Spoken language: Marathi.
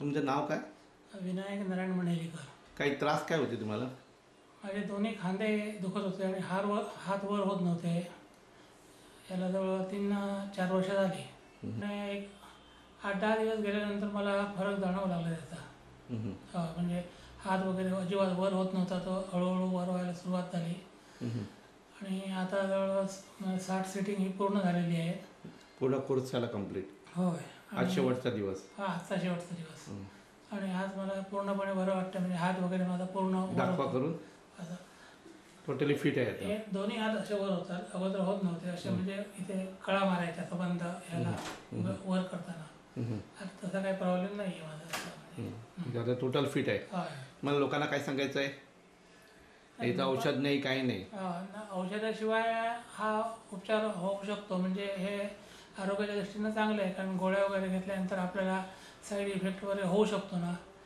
तुमचं नाव काय? विनायक नारायण मणेलीकर काही त्रास काय होते तुम्हाला? माझे दोन्ही खांदे दुखत होते आणि हार वर हात वर होत नव्हते. याला जवळ तीन चार वर्ष झाली. आणि एक आठ दहा दिवस गेल्यानंतर मला फरक जाणवू लागला त्याचा. हा, म्हणजे हात वगैरे अजिबात वर होत नव्हता तो हळूहळू वर व्हायला सुरुवात झाली. आणि आता जवळपास साठ सिटिंग ही पूर्ण झालेली आहे. पूर्ण कोर्स झाला कंप्लीट होय. आज शेवटचा दिवस. हा आजचा शेवटचा दिवस. आणि आज मला पूर्णपणे बरं वाटतं म्हणजे हात वगैरे माझा पूर्ण दाखवा. करून. असं टोटली फिट आहे आता. हे दोन्ही हात असे वर होतात अगोदर होत नव्हते असे म्हणजे इथे कळा मारायच्या संबंध ह्याला व- वर करताना. हम्म. आता तसा काही प्रॉब्लेम नाही आहे माझा. म्हणजे. आता टोटल फिट आहे. होय. मला लोकांना काय सांगायचं आहे याचं औषध नाही काही नाही. न- औषधाशिवाय हा उपचार होऊ शकतो म्हणजे हे आरोग्याच्या दृष्टीनं चांगलं आहे कारण गोळ्या वगैरे घेतल्यानंतर आपल्याला साईड इफेक्ट वगैरे होऊ शकतो ना.